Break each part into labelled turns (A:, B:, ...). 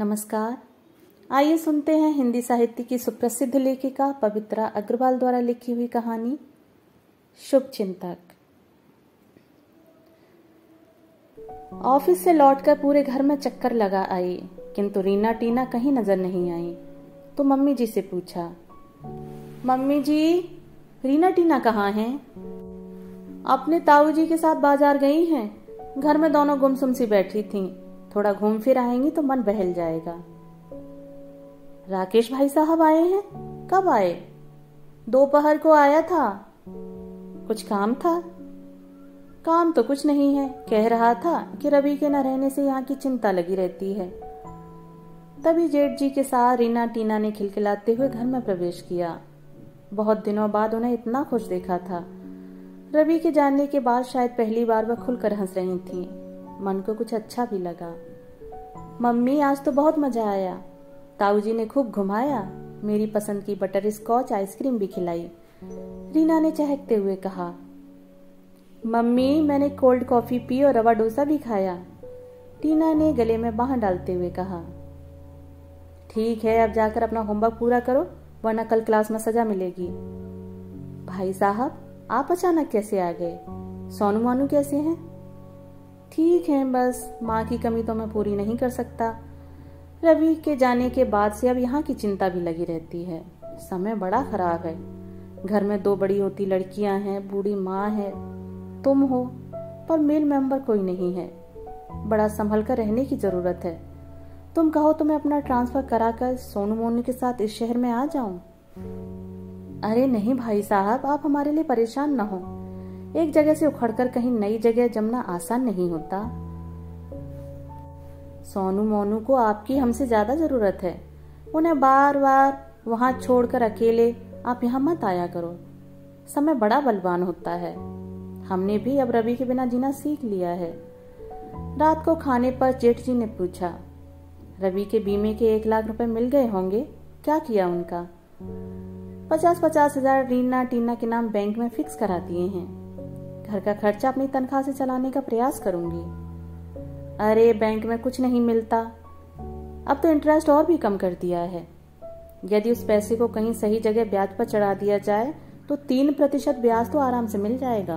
A: नमस्कार। आइए सुनते हैं हिंदी साहित्य की सुप्रसिद्ध लेखिका पवित्रा अग्रवाल द्वारा लिखी हुई कहानी, शुभ चिंतक। ऑफ़िस से लौटकर पूरे घर में चक्कर लगा आई, किंतु रीना टीना कहीं नज़र नहीं आई। तो मम्मी जी से पूछा, मम्मी जी, रीना टीना कहाँ हैं? अपने ताऊ जी के साथ बाज़ार गई हैं? घर में दोनों गुमसुम सी बैठी थीं। थोड़ा घूम फिर आएँगी तो मन बहल जाएगा। राकेश भाई साहब आए हैं? कब आए? दोपहर को आया था। कुछ काम था? काम तो कुछ नहीं है। कह रहा था कि रवि के न रहने से यहाँ की चिंता लगी रहती है। तभी जेठ जी के साथ रीना टीना ने खिलखिलाते हुए घर में प्रवेश किया। बहुत दिनों बाद उन्हें इतना खुश देखा था। रवि के जानने के बाद शायद पहली बार वह खुलकर हंस रही थी। मन को कुछ अच्छा भी लगा। मम्मी, आज तो बहुत मज़ा आया। ताऊ जी ने खूब घुमाया। मेरी पसंद की बटर स्कॉच आइसक्रीम भी खिलाई। रीना ने चहकते हुए कहा, मम्मी, मैंने कोल्ड कॉफ़ी पी और रवा डोसा भी खाया। टीना ने गले में बाह डालते हुए कहा, ठीक है, अब जाकर अपना होमवर्क पूरा करो, वरना कल क्लास में सजा मिलेगी। भाई साहब, आप अचानक कैसे आ गए? सोनू मानू कैसे हैं? ठीक है, बस माँ की कमी तो मैं पूरी नहीं कर सकता। रवि के जाने के बाद से अब यहाँ की चिंता भी लगी रहती है। समय बड़ा खराब है। घर में दो बड़ी होती लड़कियाँ हैं, बूढ़ी माँ है, तुम हो, पर मेल मेंबर कोई नहीं है। बड़ा संभल कर रहने की ज़रूरत है। तुम कहो तो मैं अपना ट्रांसफ़र कराकर सोनू मोनू के साथ इस शहर में आ जाऊँ? अरे नहीं भाई साहब, आप हमारे लिए परेशान न हो। एक जगह से उखड़कर कहीं नई जगह जमना आसान नहीं होता। सोनू मोनू को आपकी हमसे ज़्यादा ज़रूरत है। उन्हें बार बार वहाँ छोड़कर अकेले आप यहाँ मत आया करो। समय बड़ा बलवान होता है। हमने भी अब रवि के बिना जीना सीख लिया है। रात को खाने पर जेठ जी ने पूछा, रवि के बीमे के एक लाख रुपए मिल गए होंगे? क्या किया उनका? पचास पचास हज़ार रीना टीना के नाम बैंक में फिक्स करा दिए हैं। घर का खर्चा अपनी तनख्वाह से चलाने का प्रयास करूँगी। अरे, बैंक में कुछ नहीं मिलता। अब तो इंटरेस्ट और भी कम कर दिया है। यदि उस पैसे को कहीं सही जगह ब्याज पर चढ़ा दिया जाए तो तीन प्रतिशत ब्याज तो आराम से मिल जाएगा।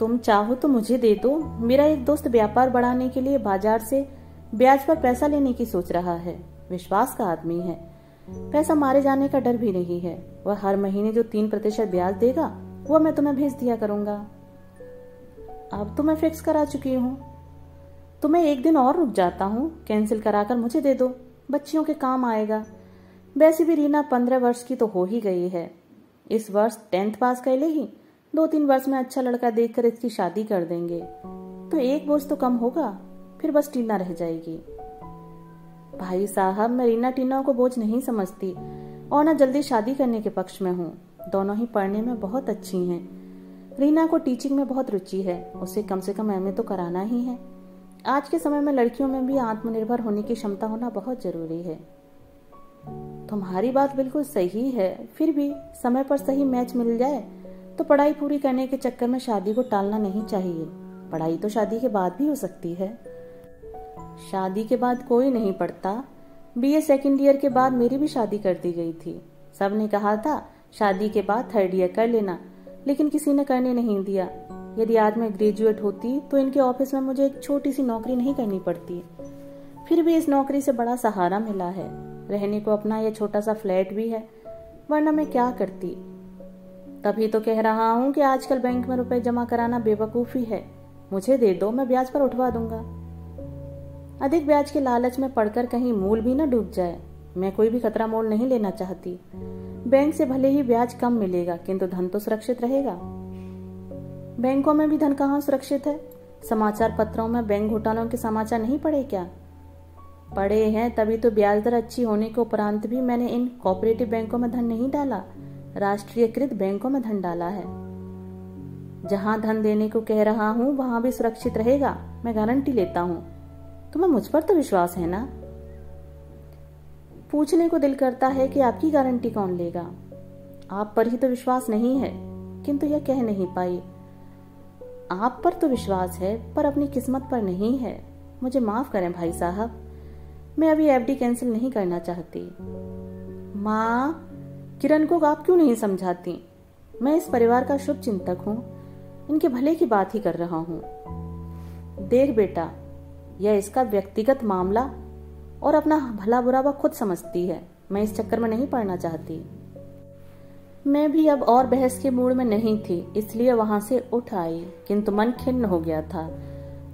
A: तुम चाहो तो मुझे दे दो। मेरा एक दोस्त व्यापार बढ़ाने के लिए बाज़ार से ब्याज पर पैसा लेने की सोच रहा है। विश्वास का आदमी है। पैसा मारे जाने का डर भी नहीं है। वह हर महीने जो तीन प्रतिशत ब्याज देगा वो मैं तुम्हें भेज दिया करूँगा। अब तो मैं फिक्स करा चुकी हूँ। तो मैं एक दिन और रुक जाता हूँ। कैंसिल कराकर मुझे दे दो। बच्चियों के काम आएगा। वैसे भी रीना पंद्रह वर्ष की तो हो ही गई है। इस वर्ष टेंथ पास कर ले ही। दो तीन वर्ष में अच्छा लड़का देखकर इसकी शादी कर देंगे। तो एक बोझ तो कम होगा। फिर बस टीना रह जाएगी। भाई साहब, मैं रीना टीना को बोझ नहीं समझती और ना जल्दी शादी करने के पक्ष में हूँ। दोनों ही पढ़ने में बहुत अच्छी हैं। रीना को टीचिंग में बहुत रुचि है। उसे कम से कम एम तो कराना ही है। आज के समय में लड़कियों में भी आत्मनिर्भर होने की क्षमता होना बहुत ज़रूरी है। तुम्हारी बात बिल्कुल सही है। फिर भी समय पर सही मैच मिल जाए तो पढ़ाई पूरी करने के चक्कर में शादी को टालना नहीं चाहिए। पढ़ाई तो शादी के बाद भी हो सकती है। शादी के बाद कोई नहीं पढ़ता। बीए सेकेंड ईयर के बाद मेरी भी शादी कर दी गई थी। सबने कहा था शादी के बाद थर्ड ईयर कर लेना। लेकिन किसी ने करने नहीं दिया। यदि आज मैं ग्रेजुएट होती तो इनके ऑफ़िस में मुझे एक छोटी सी नौकरी नहीं करनी पड़ती। फिर भी इस नौकरी से बड़ा सहारा मिला है। रहने को अपना यह छोटा सा फ्लैट भी है, वरना मैं क्या करती? तभी तो कह रहा हूँ कि आजकल बैंक में रुपए जमा कराना बेवकूफ़ी है। मुझे दे दो, मैं ब्याज पर उठवा दूँगा। अधिक ब्याज के लालच में पड़कर कहीं मूल भी ना डूब जाए। मैं कोई भी खतरा मोल नहीं लेना चाहती। बैंक से भले ही ब्याज कम मिलेगा, किंतु धन तो सुरक्षित रहेगा। बैंकों में भी धन कहाँ सुरक्षित है? समाचार पत्रों में बैंक घोटालों के समाचार नहीं पड़े क्या? पढ़े हैं, तभी तो ब्याज दर अच्छी होने के उपरांत भी मैंने इन कोऑपरेटिव बैंकों में धन नहीं डाला। राष्ट्रीयकृत बैंकों में धन डाला है। जहाँ धन देने को कह रहा हूँ, वहाँ भी सुरक्षित रहेगा। मैं गारंटी लेता हूँ। तुम्हें मुझ पर तो विश्वास है ना? पूछने को दिल करता है कि आपकी गारंटी कौन लेगा? आप पर ही तो विश्वास नहीं है, किंतु यह कह नहीं पाई। आप पर तो विश्वास है, पर अपनी किस्मत पर नहीं है। मुझे माफ़ करें भाई साहब, मैं अभी एफडी कैंसिल नहीं करना चाहती। माँ, किरण को आप क्यों नहीं समझाती? मैं इस परिवार का शुभ चिंतक हूँ, इनके भले की बात ही कर रहा हूँ। देख बेटा, यह इसका व्यक्तिगत मामला और अपना भला बुरा वह खुद समझती है। मैं इस चक्कर में नहीं पड़ना चाहती। मैं भी अब और बहस के मूड में नहीं थी, इसलिए वहाँ से उठ आई, किंतु मन खिन्न हो गया था।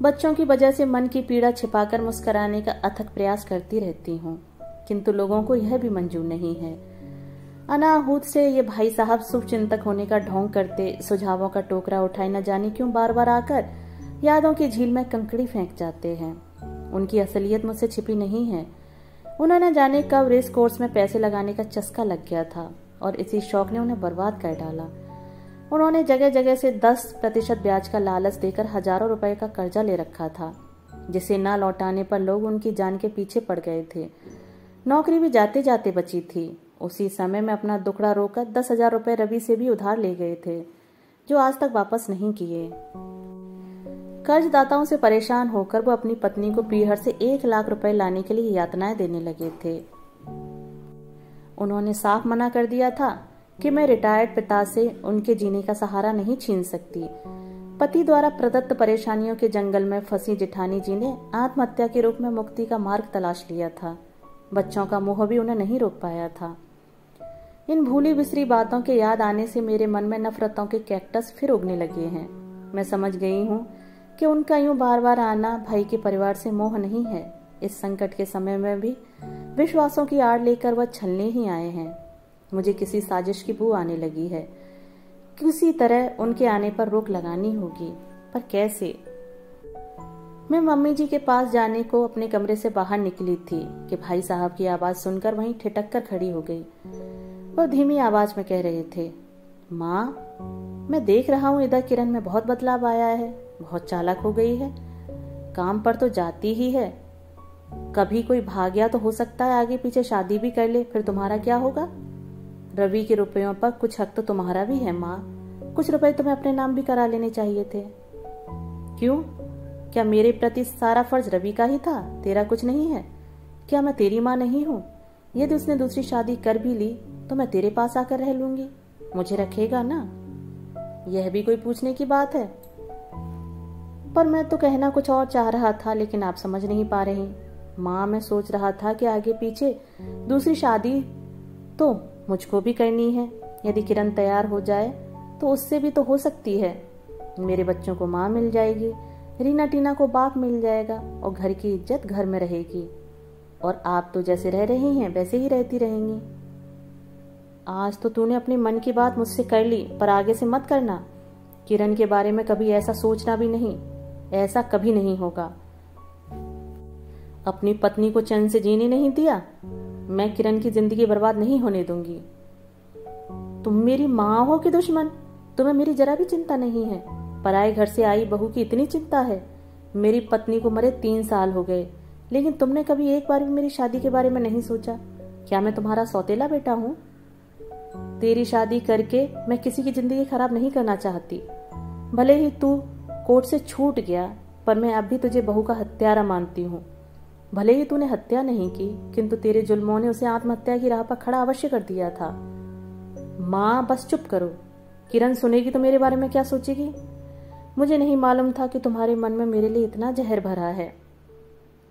A: बच्चों की वजह से मन की पीड़ा छिपाकर मुस्कराने का अथक प्रयास करती रहती हूँ, किंतु लोगों को यह भी मंजूर नहीं है। अनाहूत से ये भाई साहब शुभ चिंतक होने का ढोंग करते, सुझावों का टोकरा उठाए न जाने क्यों बार बार आकर, यादों की झील में कंकड़ी फेंक जाते हैं। उनकी असलियत मुझसे छिपी नहीं है। उन्हें न जाने कब रेस कोर्स में पैसे लगाने का चस्का लग गया था और इसी शौक ने उन्हें बर्बाद कर डाला। उन्होंने जगह जगह से दस प्रतिशत ब्याज का लालच देकर हज़ारों रुपए का कर्जा ले रखा था, जिसे ना लौटाने पर लोग उनकी जान के पीछे पड़ गए थे। नौकरी भी जाते जाते बची थी। उसी समय में अपना दुखड़ा रोकर दस हज़ार रुपये रवि से भी उधार ले गए थे, जो आज तक वापस नहीं किए। कर्जदाताओं से परेशान होकर वो अपनी पत्नी को पीहर से एक लाख रुपए लाने के लिए यातनाएँ देने लगे थे। उन्होंने साफ़ मना कर दिया था कि मैं रिटायर्ड पिता से उनके जीने का सहारा नहीं छीन सकती। पति द्वारा प्रदत्त परेशानियों के जंगल में फंसी जिठानी जी ने आत्महत्या के रूप में मुक्ति का मार्ग तलाश लिया था। बच्चों का मोह भी उन्हें नहीं रोक पाया था। इन भूली बिसरी बातों के याद आने से मेरे मन में नफरतों के कैक्टस फिर उगने लगे हैं। मैं समझ गई हूँ कि उनका यूँ बार बार आना भाई के परिवार से मोह नहीं है। इस संकट के समय में भी विश्वासों की आड़ लेकर वह छलने ही आए हैं। मुझे किसी साजिश की बू आने लगी है। किसी तरह उनके आने पर रोक लगानी होगी, पर कैसे? मैं मम्मी जी के पास जाने को अपने कमरे से बाहर निकली थी कि भाई साहब की आवाज़ सुनकर वहीं ठिटक कर खड़ी हो गई। वो धीमी आवाज़ में कह रहे थे, माँ, मैं देख रहा हूँ इधर किरण में बहुत बदलाव आया है। बहुत चालाक हो गई है। काम पर तो जाती ही है। कभी कोई भाग गया तो हो सकता है आगे पीछे शादी भी कर ले, फिर तुम्हारा क्या होगा? रवि के रुपयों पर कुछ हक तो तुम्हारा भी है, माँ। कुछ रुपए तुम्हें अपने नाम भी करा लेने चाहिए थे। क्यों? क्या मेरे प्रति सारा फ़र्ज़ रवि का ही था? तेरा कुछ नहीं है। क्या मैं तेरी माँ नहीं हूँ? यदि उसने दूसरी शादी कर भी ली तो मैं तेरे पास आकर रह लूँगी। मुझे रखेगा ना? यह भी कोई पूछने की बात है। पर मैं तो कहना कुछ और चाह रहा था, लेकिन आप समझ नहीं पा रहे माँ, मैं सोच रहा था कि आगे पीछे दूसरी शादी तो मुझको भी करनी है। यदि किरण तैयार हो जाए तो उससे भी तो हो सकती है। मेरे बच्चों को माँ मिल जाएगी, रीना टीना को बाप मिल जाएगा, और घर की इज़्ज़त घर में रहेगी। और आप तो जैसे रह रही हैं, वैसे ही रहती रहेंगी। आज तो तूने अपने मन की बात मुझसे कर ली, पर आगे से मत करना। किरण के बारे में कभी ऐसा सोचना भी नहीं। ऐसा कभी नहीं होगा। अपनी पत्नी को चैन से जीने नहीं दिया? मैं किरण की ज़िंदगी बर्बाद नहीं होने दूँगी। तुम मेरी माँ हो कि दुश्मन? तुम्हें मेरी जरा भी चिंता नहीं है? पराए घर से आई बहू की इतनी चिंता है। मेरी पत्नी को मरे तीन साल हो गए, लेकिन तुमने कभी एक बार भी मेरी शादी के बारे में नहीं सोचा? क्या मैं तुम्हारा सौतेला बेटा हूँ? तेरी शादी करके मैं किसी की ज़िंदगी खराब नहीं करना चाहती। भले ही तू कोर्ट से छूट गया, पर मैं अब भी तुझे बहू का हत्यारा मानती हूँ। भले ही तूने हत्या नहीं की, किंतु तेरे जुल्मों ने उसे आत्महत्या की राह पर खड़ा अवश्य कर दिया था। माँ, बस चुप करो। किरण सुनेगी तो मेरे बारे में क्या सोचेगी? मुझे नहीं मालूम था कि तुम्हारे मन में मेरे लिए इतना जहर भरा है।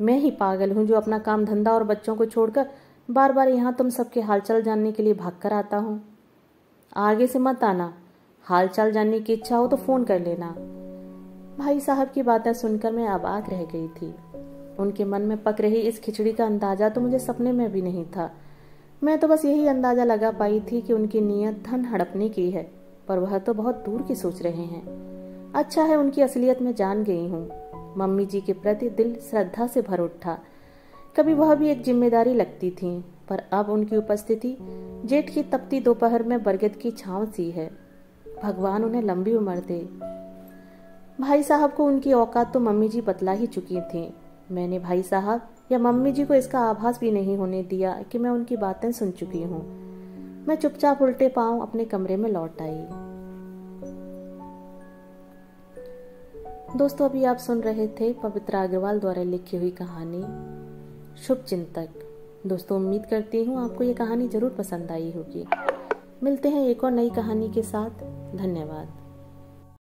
A: मैं ही पागल हूँ जो अपना काम धंधा और बच्चों को छोड़कर बार बार यहाँ तुम सबके हालचाल जानने के लिए भाग कर आता हूँ। आगे से मत आना। हालचाल जानने की इच्छा हो तो फ़ोन कर लेना। भाई साहब की बातें सुनकर मैं अबाक रह गई थी। उनके मन में पक रही इस खिचड़ी का अंदाज़ा तो मुझे सपने में भी नहीं था। मैं तो बस यही अंदाज़ा लगा पाई थी कि उनकी नीयत धन हड़पने की है, पर वह तो बहुत दूर की सोच रहे हैं। अच्छा है उनकी असलियत में जान गई हूँ। मम्मी जी के प्रति दिल श्रद्धा से भर उठा। कभी वह भी एक ज़िम्मेदारी लगती थी, पर अब उनकी उपस्थिति जेठ की तपती दोपहर में बरगद की छाव सी है। भगवान उन्हें लंबी उम्र दे। भाई साहब को उनकी औकात तो मम्मी जी बतला ही चुकी थी। मैंने भाई साहब या मम्मी जी को इसका आभास भी नहीं होने दिया कि मैं उनकी बातें सुन चुकी हूँ। मैं चुपचाप उल्टे पाऊँ अपने कमरे में लौट आई। दोस्तों, अभी आप सुन रहे थे पवित्र अग्रवाल द्वारा लिखी हुई कहानी, शुभ चिंतक। दोस्तों, उम्मीद करती हूँ आपको ये कहानी ज़रूर पसंद आई होगी। मिलते हैं एक और नई कहानी के साथ। धन्यवाद।